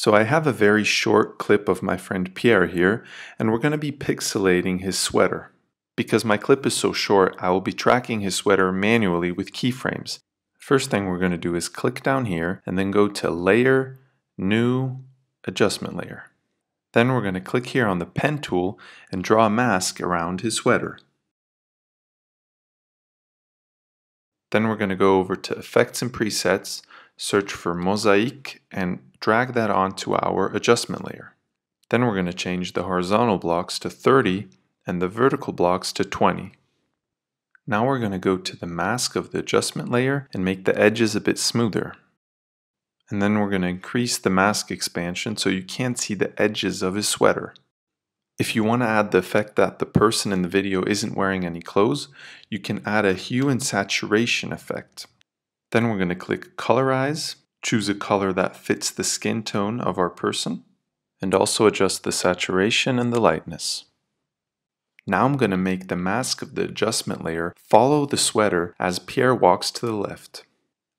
So I have a very short clip of my friend Pierre here, and we're going to be pixelating his sweater. Because my clip is so short, I will be tracking his sweater manually with keyframes. First thing we're going to do is click down here and then go to Layer, New, Adjustment Layer. Then we're going to click here on the pen tool and draw a mask around his sweater. Then we're going to go over to Effects and Presets, search for Mosaic, and drag that onto our adjustment layer. Then we're going to change the horizontal blocks to 30 and the vertical blocks to 20. Now we're going to go to the mask of the adjustment layer and make the edges a bit smoother. And then we're going to increase the mask expansion so you can't see the edges of his sweater. If you want to add the effect that the person in the video isn't wearing any clothes, you can add a hue and saturation effect. Then we're going to click Colorize, choose a color that fits the skin tone of our person, and also adjust the saturation and the lightness. Now I'm going to make the mask of the adjustment layer follow the sweater as Pierre walks to the left.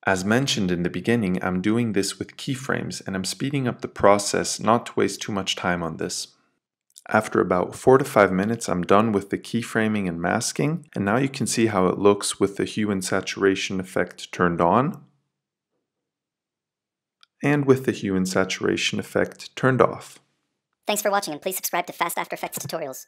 As mentioned in the beginning, I'm doing this with keyframes and I'm speeding up the process not to waste too much time on this. After about 4 to 5 minutes I'm done with the keyframing and masking and now you can see how it looks with the hue and saturation effect turned on and with the hue and saturation effect turned off. Thanks for watching and please subscribe to Fast After Effects tutorials.